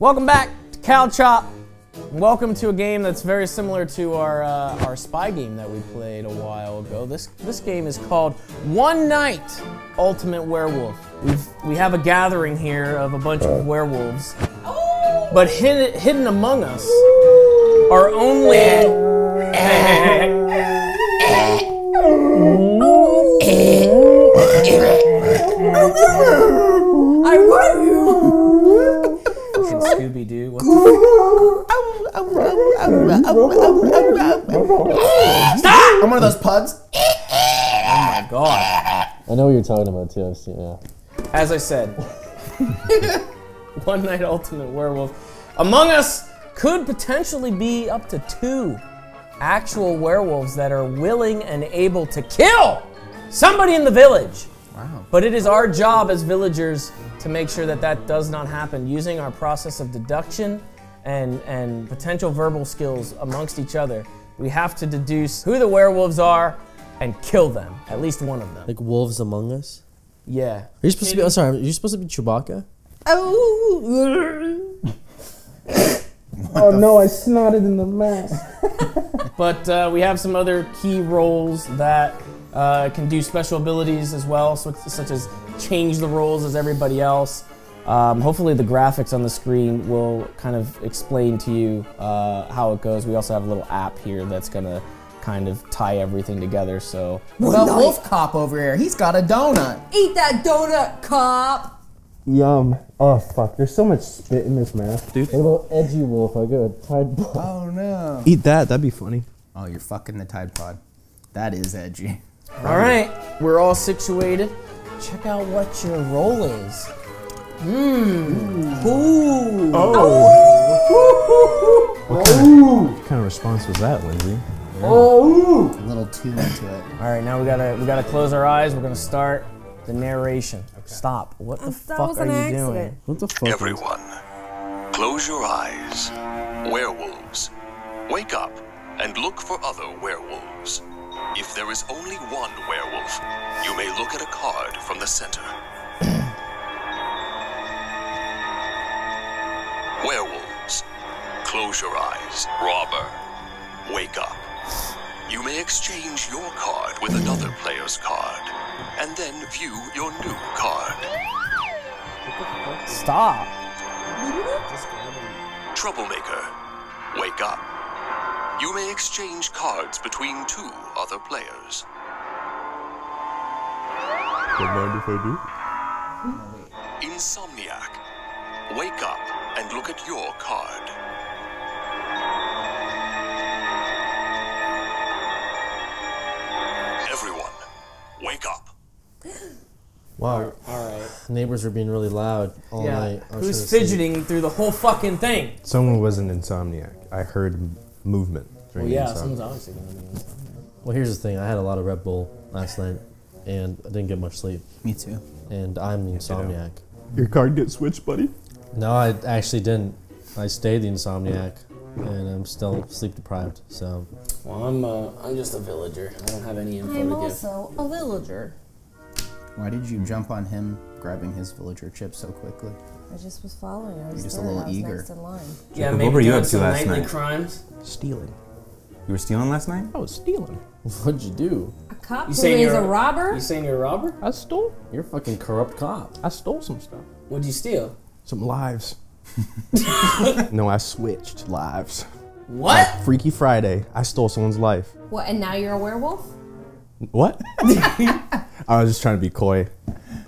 Welcome back to Cow Chop. Welcome to a game that's very similar to our uh, our spy game that we played a while ago. This this game is called One Night Ultimate Werewolf. We've we have a gathering here of a bunch of werewolves, but hidden hidden among us are only. I you. Scooby Doo. Stop! I'm one of those pugs. Oh my god. I know what you're talking about too. I've seen, yeah. As I said, One Night Ultimate Werewolf. Among Us could potentially be up to two actual werewolves that are willing and able to kill somebody in the village. Wow. But it is our job as villagers to make sure that that does not happen using our process of deduction and, and potential verbal skills amongst each other. We have to deduce who the werewolves are and kill them, at least one of them. Like wolves among us. Yeah. Are you supposed to be? Oh, sorry. Are you supposed to be Chewbacca? Oh no, I snotted in the mask. But uh, we have some other key roles that uh, can do special abilities as well, so, such as change the roles as everybody else. Um, hopefully, the graphics on the screen will kind of explain to you uh, how it goes. We also have a little app here that's gonna kind of tie everything together. So What about Wolf Cop over here? He's got a donut. Eat that donut, cop. Yum. Oh fuck, there's so much spit in this mask. A little edgy wolf? I got a Tide Pod. Oh no. Eat that. That'd be funny. Oh, you're fucking the Tide Pod. That is edgy. All right, we're all situated. Check out what your role is. Mmm. Ooh. Oh. Oh. What kind of response was that, Lindsay? Oh. A little too into it. All right, now we gotta we gotta close our eyes. We're gonna start the narration. Stop. What the fuck was are an you accident. doing? What the fuck? Everyone, close your eyes. Werewolves, wake up and look for other werewolves. If there is only one werewolf, you may look at a card from the center. werewolves, close your eyes. Robber, wake up. You may exchange your card with another player's card, and then view your new card. Stop. Troublemaker, wake up. You may exchange cards between two other players. Don't mind if I do? Insomniac, wake up and look at your card. Everyone, wake up. Wow. All right. Neighbors were being really loud all Yeah. night. I Who's fidgeting through the whole fucking thing? Someone was an insomniac. I heard m- movement during Well, yeah, insomnia. someone's obviously gonna be. Well, here's the thing. I had a lot of Red Bull last night, and I didn't get much sleep. Me too. And I'm the insomniac. Your card get switched, buddy. No, I actually didn't. I stayed the insomniac, and I'm still sleep deprived. So Well, I'm uh, I'm just a villager. I don't have any info I'm to give. also a villager. Why did you hmm. jump on him grabbing his villager chip so quickly? I just was following. I was just a third. little I was eager. next in line. Yeah, What maybe were you doing up to some last nightly night? crimes. Stealing. You were stealing last night? I was stealing. what'd you do? A cop You who saying is you're a robber? You saying you're a robber? I stole. You're a fucking corrupt cop. I stole some stuff. What'd you steal? Some lives. no, I switched lives. What? Freaky Friday. I stole someone's life. What? And now you're a werewolf? What? I was just trying to be coy.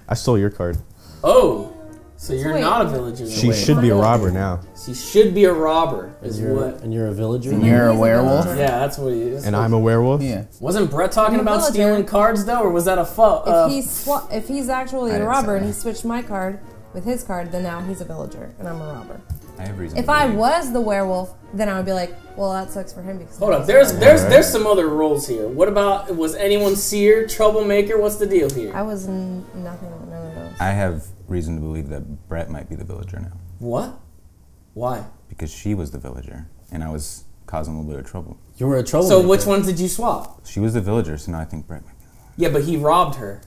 I stole your card. Oh, so you're wait. not a villager. She Wait. should be a robber now. She should be a robber. Is You're, what? and you're a villager. And you're a werewolf? Yeah, that's what he is. And I'm a werewolf? Yeah. Wasn't Brett talking I'm about villager. stealing cards though, or was that a fu- If uh, he's swa- if he's actually I a robber and he switched my card with his card, then now he's a villager and I'm a robber. I have reason. If to I was the werewolf, then I would be like, well, that sucks for him because. Hold up, he's there's werewolf. there's there's some other roles here. What about was anyone seer, troublemaker? What's the deal here? I was n- nothing. None of those. I have reason to believe that Brett might be the villager now What? Why? because she was the villager and I was causing a little bit of trouble. You were a trouble. So which ones did you swap? She was the villager, so now I think Brett might be. Yeah, but he robbed her.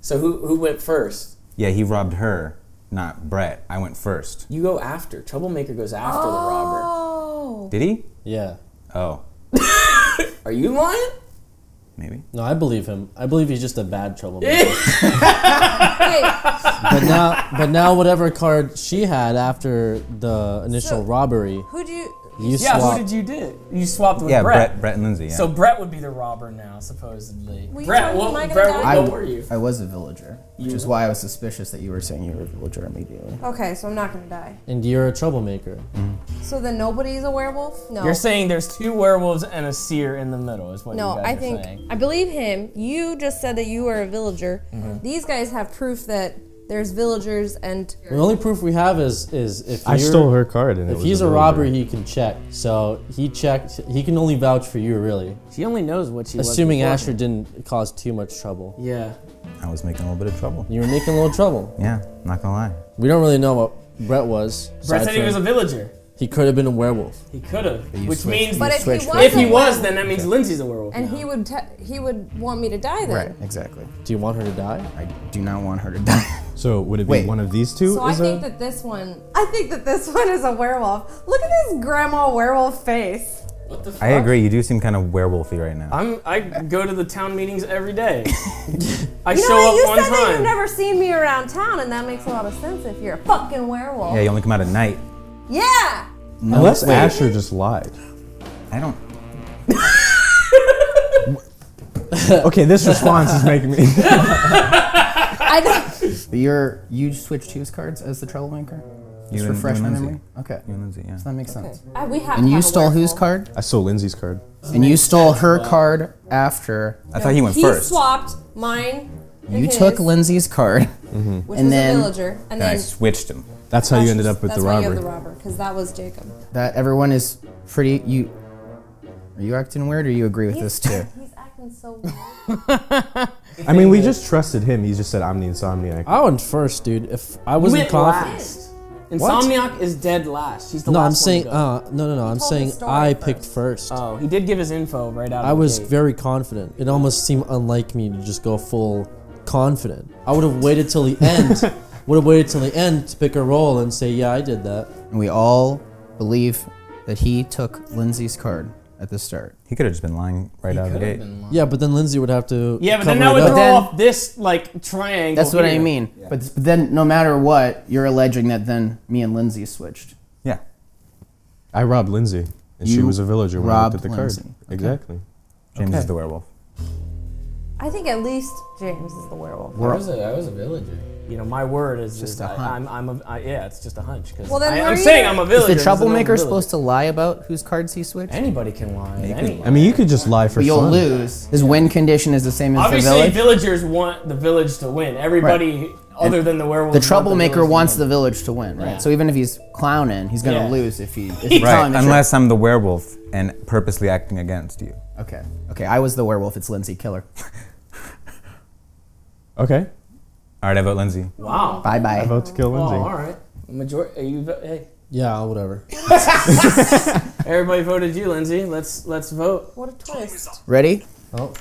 So who who went first? Yeah, he robbed her, not Brett. I went first. You go after. Troublemaker goes after the robber. Oh. Did he? Yeah. Oh, Are you lying? maybe. No, I believe him. I believe he's just a bad troublemaker. But now, but now, whatever card she had after the initial So- robbery, who do you? You Yeah, swap. who did you do? You swapped with Yeah, Brett. Brett, Brett and Lindsay. Yeah. So Brett would be the robber now, supposedly. Well, you Brett, what, am I gonna Brett, die? what, I, were you? I was a villager, which You- is why I was suspicious that you were saying you were a villager immediately. Okay, so I'm not gonna die. and you're a troublemaker. So then nobody's a werewolf? No. You're saying there's two werewolves and a seer in the middle, is what no, you guys I are think saying. I think I believe him. You just said that you were a villager. Mm-hmm. These guys have proof that there's villagers and The only proof we have is is if I stole her card, and it If was he's a villager. robber, he can check. So he checked. He can only vouch for you, really. She only knows what she was. Assuming before. Asher didn't cause too much trouble. Yeah. I was making a little bit of trouble. You were making a little trouble. Yeah, not gonna lie. We don't really know what Brett was. Brett said he was a villager. He could have been a werewolf. He could have. Which switched- means But You if he was if he was, then that means Lindsay's a werewolf. and now. he would te- he would want me to die then. Right, exactly. Do you want her to die? I do not want her to die. So would it be Wait. one of these two? So I think a- that this one I think that this one is a werewolf. Look at his grandma werewolf face. what the fuck? I agree. You do seem kind of werewolfy right now. I'm. I go to the town meetings every day. I You show know what? up You one said that time. you've never seen me around town, and that makes a lot of sense if you're a fucking werewolf. yeah, you only come out at night. Yeah. Unless wait. Asher just lied. I don't. Okay, this response is making me. I don't. But you're you switched whose cards as the troublemaker? You Just and- refresh my memory. Okay, You and Lindsay, yeah. that makes sense. I, uh, we have And you stole whose card? I stole Lindsay's card. And you stole her card after I thought he went He first. swapped mine. you his, took Lindsay's card. Mm-hmm. which and was then- a villager, and And I switched him. That's how you ended up with that's the why you robber. the robber, because that was Jacob. That everyone is pretty. You are you acting weird, or you agree with this too? He's acting so weird. I mean, we just trusted him. He just said, "I'm the insomniac." I went first, dude. If I wasn't went confident. Insomniac is dead last. He's the No, last I'm one saying, to go. uh, no, no, no. I'm saying I first. picked first. Oh, he did give his info right out. I of was the gate. very confident. It almost seemed unlike me to just go full confident. I would have waited till the end. would have waited till the end to pick a role and say, yeah, I did that. And we all believe that he took Lindsay's card at the start. He could have just been lying right out of the gate. Yeah, but then Lindsay would have to. Yeah, but cover then that it would throw Then- off this like triangle. That's what I mean. But, but then, no matter what, you're alleging that then me and Lindsay switched. Yeah. I robbed Lindsay, and she was a villager when I looked robbed at the Lindsay. card. Okay. Exactly. James Okay. is the werewolf. I think at least James is the werewolf. I was a, I was a villager. You know, my word is Just is a I, hunch. I'm, I'm a, I, yeah, it's just a hunch. Cause Well, then I, I'm saying I'm a Is villager. the troublemaker village. supposed to lie about whose cards he switched? Anybody can lie. you Any. I mean, you could just lie for But you'll fun. lose. His win condition is the same as Obviously, the village. villagers want the village to win. Everybody other than the werewolf. the troublemaker wants the village to win, right? Yeah. So even if he's clowning, he's gonna Yeah. lose if he. If he's Right, telling the truth. unless I'm the werewolf and purposely acting against you. Okay. Okay. I was the werewolf. It's Lindsay Killer. Okay. All right, I vote Lindsay. Wow. Bye bye. I vote to kill Lindsay. Oh, Lindsay. all right. Majority. You. Hey. Yeah, whatever. Everybody voted you, Lindsay. Let's let's vote. What a twist. Ready? Oh,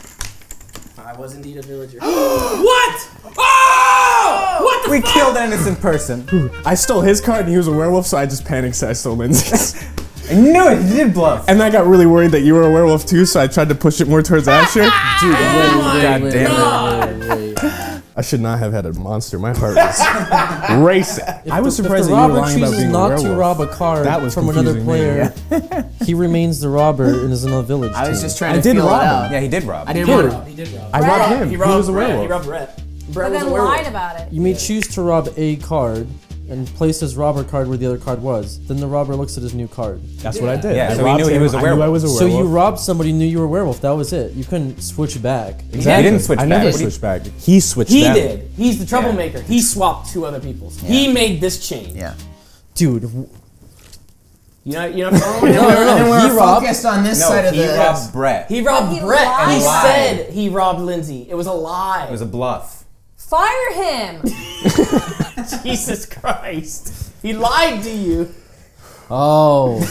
I was indeed a villager. what? Oh! What the We killed an innocent person. I stole his card, and he was a werewolf, so I just panicked. So I stole Lindsay's. I knew it. You did bluff. and I got really worried that you were a werewolf too, so I tried to push it more towards Asher. dude, Oh wait, God wait, damn wait, wait, wait, wait. I should not have had a monster. My heart was racing. I was If surprised the that you were lying about chooses being a not werewolf. to rob a card That was from another confusing me, player, he remains the robber and is in a village. I was team. just trying I to did feel it rob him. out. Yeah, he did rob. I didn't Dude. want to. He did rob. I robbed him. He He, robbed was a Brett. werewolf. He robbed Brett. But Brett was then a werewolf. lied about it. You may choose to rob a card and place his robber card where the other card was. Then the robber looks at his new card. That's what I did. Yeah, I so he robbed knew he him. was a I knew I werewolf. was a So werewolf. you robbed somebody, knew you were a werewolf. That was it. You couldn't switch back. Exactly. He didn't switch I back. never What do you- switched back. He switched He that. did. He's the troublemaker. He swapped two other people's. He made this chain. Yeah. Dude, w- You know. You know. no, no, no. And we're He robbed. focused on this No, side of he the. robbed Brett. He robbed He Brett. lied. He He said he robbed Lindsay. It was a lie. It was a bluff. Fire him. Jesus Christ. He lied to you. Oh,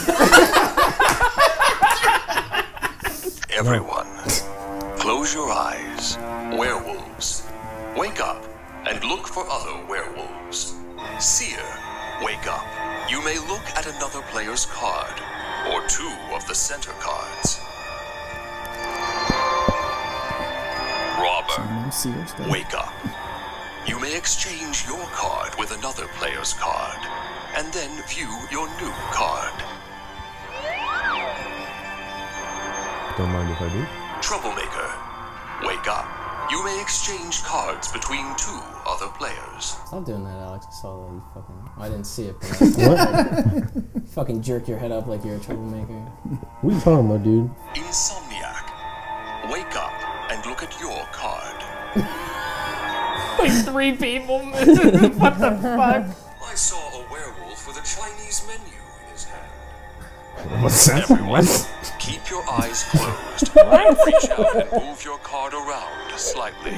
Everyone, close your eyes. Werewolves. Wake up and look for other werewolves. Seer, wake up. You may look at another player's card, or two of the center cards. Robber, No Sears Day. wake up. You may exchange your card with another player's card, and then view your new card. Don't mind if I do. Troublemaker, wake up. You may exchange cards between two other players. Stop doing that, Alex. I saw that. You fucking. I didn't see it. But fucking jerk your head up like you're a troublemaker. What are you talking about, dude? Insomniac, wake up and look at your card. Like three people. what the fuck? I saw a werewolf with a Chinese menu in his hand. What's that? Everyone, keep your eyes closed. Reach out and move your card around slightly.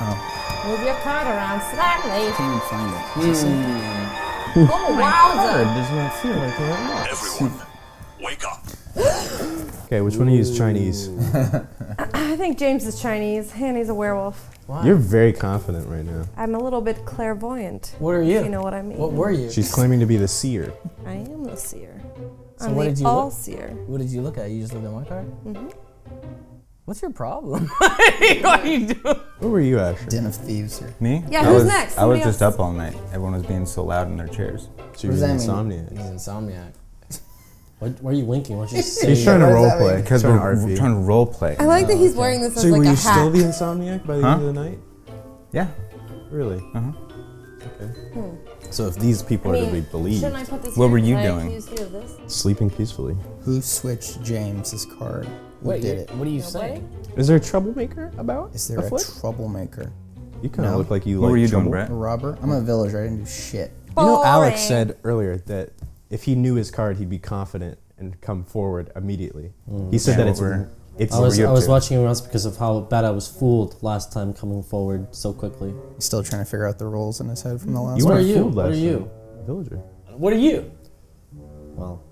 Oh. Move your card around slightly. Can't even find it. Hmm. Oh, oh wowza. does not feel like that. Everyone, wake up. Okay, which one of you is Chinese? I think James is Chinese and he's a werewolf. You're very confident right now. I'm a little bit clairvoyant. What are you? You know what I mean? What were you? She's claiming to be the seer. I am the seer. So I'm what the did you look- all seer. What did you look at? You just looked at my card? Mm-hmm. What's your problem? what are you doing? Where were you, Asher? Den of Thieves here. Me? Yeah, I who's was, next? I was Somebody just up all night. Everyone was being so loud in their chairs. So you're does that an mean? insomniac. He's insomniac. Why, why are you winking? Why don't you say He's trying to What role play. Because we're, we're trying to role play. I like that he's wearing this as So like were a you hat. still the insomniac by the Huh? end of the night? Yeah. Really? Uh-huh. Okay. So if these people I are to be believed, Shouldn't I put this What here? were you Can I doing? accuse you of this? sleeping peacefully. Who switched James's card? Who Wait, did it? what are you Nobody? saying? Is there a troublemaker about? Is there a afoot? troublemaker? You kind of No. look like you What like were you trouble. doing, Brett? A robber? I'm a villager. I didn't do shit. You know, Alex said earlier that if he knew his card, he'd be confident and come forward immediately. Mm. He said Yeah, that it's were- it's I was, I was watching him once because of how bad I was fooled last time coming forward so quickly. He's still trying to figure out the roles in his head from the last you What are you? What are you? Villager. What are you? Well,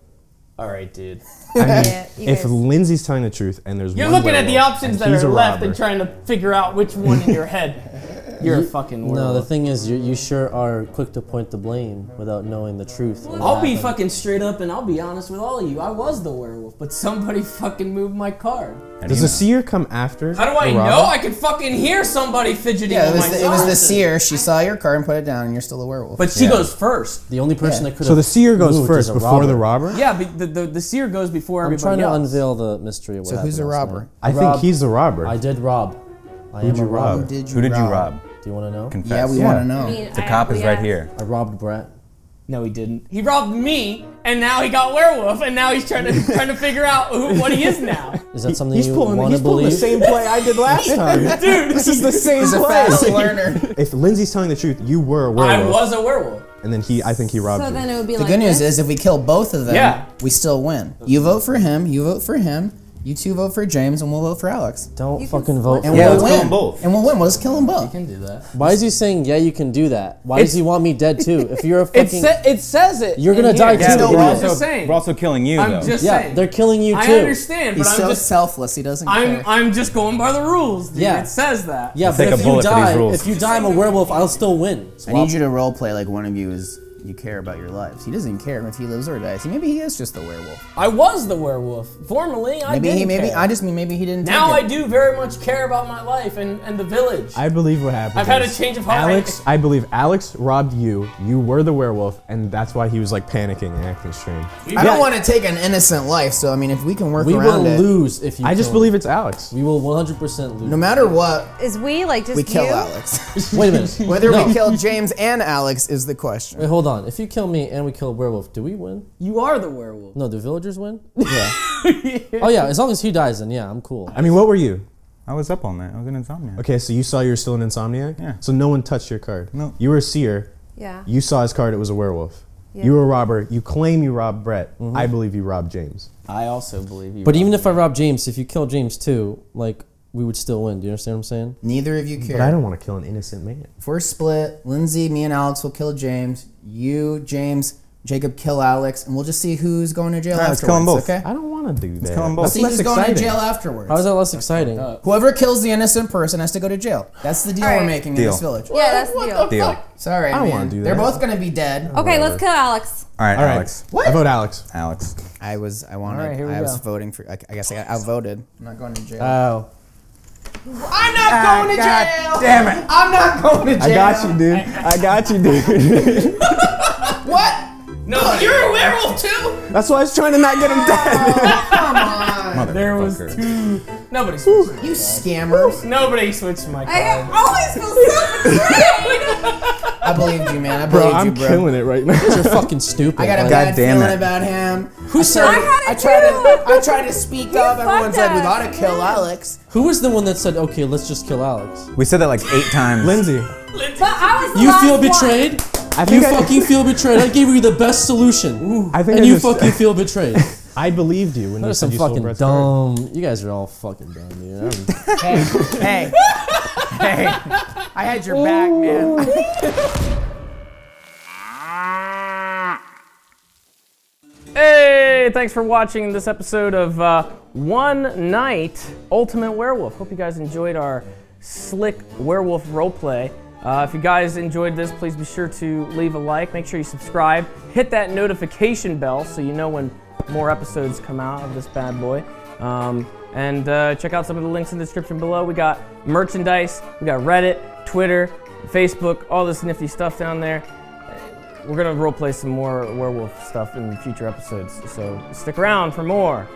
All right, dude. I mean, Yeah, if guys- Lindsay's telling the truth and there's one You're one looking at the options that are left robber, and trying to figure out which one in your head. You're a fucking werewolf. no, the thing is, you, you sure are quick to point the blame without knowing the truth. of I'll be fucking straight up and I'll be honest with all of you. I was the werewolf, but somebody fucking moved my card. How Does you the know? seer come after? How do I the know? I could fucking hear somebody fidgeting Yeah, it on was my the, it was the seer. She saw your card and put it down, and you're still a werewolf. But she Yeah. goes first. The only person Yeah. that could So the seer goes first is a before the robber. robber. Yeah, but the, the, the seer goes before I'm everybody trying to else. unveil the mystery of what so who's the robber? night. I think Rob- he's the robber. I did rob. I Who'd you a robber. rob? Did you Who did you rob? Do you want to know? Confess. Yeah, we Yeah. want to know. I mean, the I- cop is right asked- here. I robbed Brett. No, he didn't. He robbed me, and now he got werewolf, and now he's trying to trying to figure out who, what he is now. Is that something he's you pulling, want he's to pulling the same play I did last time. Dude, this is the same He's a play. fast learner. If Lindsay's telling the truth, you were a I werewolf. I was a werewolf. And then he, I think he robbed So you. then it would be The like good news is, if we kill both of them, Yeah. we still win. You vote for him. You vote for him. You two vote for James, and we'll vote for Alex. Don't You can fucking split vote. And for Yeah, we'll let's win. kill 'em both. And we'll win. We'll just kill them both. You can do that. Why is he saying, yeah, you can do that? Why It's- does he want me dead too? If you're a It, fucking. sa- it says it. You're in gonna die here. too, Yeah, but but we're I'm also, just saying. we're also killing you, I'm though. just yeah, saying. they're killing you too. I understand, but He's I'm so just selfless. He doesn't I'm care. I'm just going by the rules. Dude. Yeah. It says that. Yeah, Take but a if you bullet for these die, rules. if you die, I'm a werewolf. I'll still win. I need you to role play like one of you is you care about your lives. He doesn't care if he lives or dies. Maybe he is just the werewolf. I was the werewolf. Formerly, I Maybe didn't he. Maybe care. I just mean maybe he didn't. Now I it. do very much care about my life and, and the village. I believe what happened. I've had a change of heart. Alex, I believe Alex robbed you. You were the werewolf, and that's why he was like panicking and acting strange. I don't want to take an innocent life. So I mean, if we can work We will around it, lose if you. I just kill believe me. it's Alex. we will 100% lose. no matter what, Is we like just we kill you? Alex. Wait a minute. Whether No. we kill James and Alex is the question. Wait, hold on. If you kill me and we kill a werewolf, do we win? You are the werewolf. No, do villagers win? Yeah. oh yeah, as long as he dies, then yeah, I'm cool. I mean, what were you? I was up all night. I was an insomniac. Okay, so you saw you were still an insomniac. Yeah. So no one touched your card. No. You were a seer. Yeah. You saw his card. It was a werewolf. Yeah. You were a robber. You claim you robbed Brett. Mm-hmm. I believe you robbed James. I also believe you. But even if I rob James, if you kill James too, like we would still win. Do you understand what I'm saying? Neither of you care. But I don't want to kill an innocent man. If we're split, Lindsay, me, and Alex will kill James. You, James, Jacob kill Alex, and we'll just see who's going to jail Alright, let's afterwards. kill 'em both. Okay. I don't want want to do that. kill 'em both. That's See less who's going to jail afterwards. How is that less exciting? Whoever kills the innocent person has to go to jail. That's the deal All we're right. making in this village. Yeah, that's the deal. Deal. Sorry, I don't wanna do that. They're both gonna be dead. Okay, let's kill Alex. All right, All right. Alex. I vote Alex. Alex. I was, I wanted, All right, here we I was go. voting for. I, I guess I got outvoted. I'm not going to jail. Oh. I'm not ah, going to jail. Damn it. I'm not going to jail. I got you, dude. I got you, dude. What? No, you're a werewolf too. That's why I was trying to not get him dead. Come on. There was two. Nobody switched. You scammers. Nobody switched my I card. always feel so betrayed. I believed you, man. I Bro, believed I'm you, bro. killing it right now. You're fucking stupid. I got a God bad damn feeling it. about him. Who said? I had I tried to. I tried to speak up. fucked Everyone's like, we us. gotta kill Alex. Who was the one that said, "Okay, let's just kill Alex"? We said that like eight times. Lindsay. But I was You last feel one. betrayed. I You I, fucking feel betrayed. I gave you the best solution, I think and I you just, fucking feel betrayed. I believed you when That you said some you stole fucking Brett's card. dumb. You guys are all fucking dumb, dude. I'm- Hey, hey, hey! I had your back, man. Hey, thanks for watching this episode of uh, One Night Ultimate Werewolf. Hope you guys enjoyed our slick werewolf roleplay. Uh, if you guys enjoyed this, please be sure to leave a like. Make sure you subscribe. Hit that notification bell so you know when more episodes come out of this bad boy. Um, and uh, check out some of the links in the description below. We got merchandise, we got Reddit, Twitter, Facebook, all this nifty stuff down there. We're gonna roleplay some more werewolf stuff in future episodes, so stick around for more.